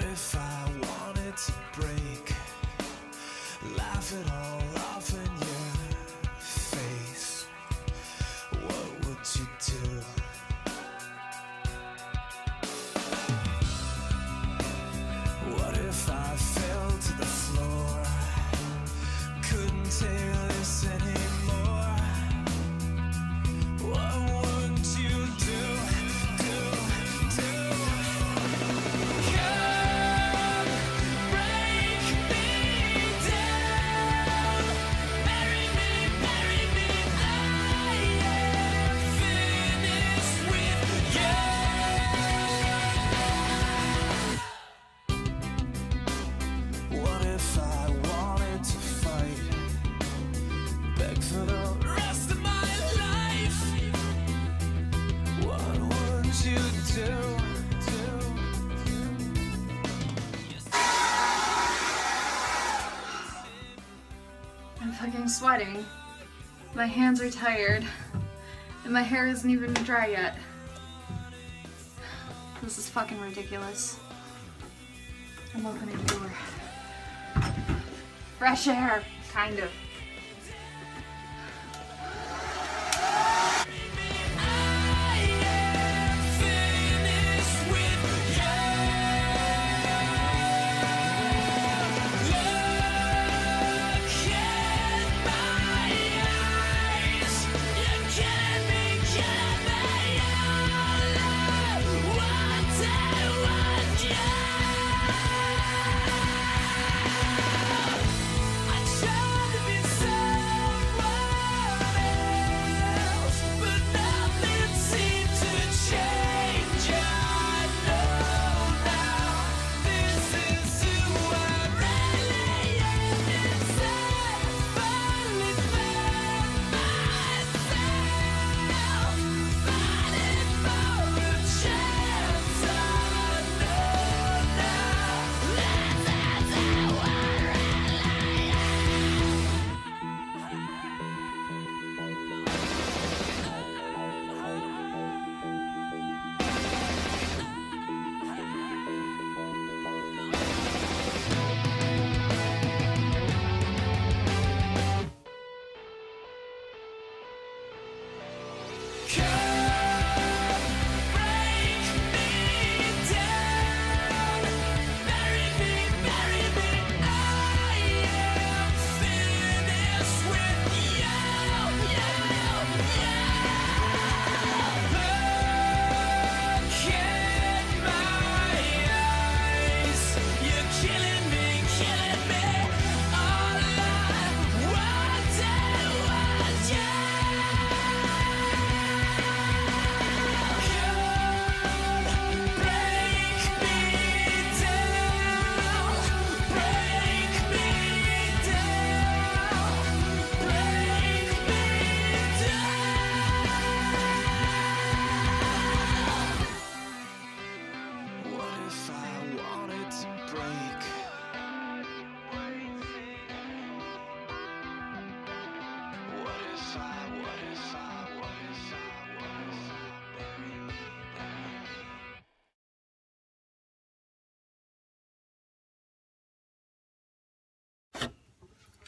if I wanted to break? Laugh it all Sweating. My hands are tired. And my hair isn't even dry yet. This is fucking ridiculous. I'm opening the door. Fresh air, kind of.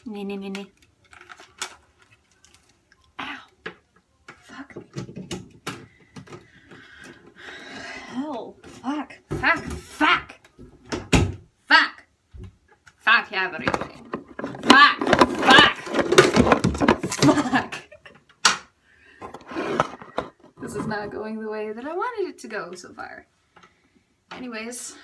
Nee, nee, nee, nee. Ow. Fuck. Hell. Fuck. Fuck. Fuck. Fuck. Fuck everything. Fuck. Fuck. Fuck. This is not going the way that I wanted it to go so far. Anyways,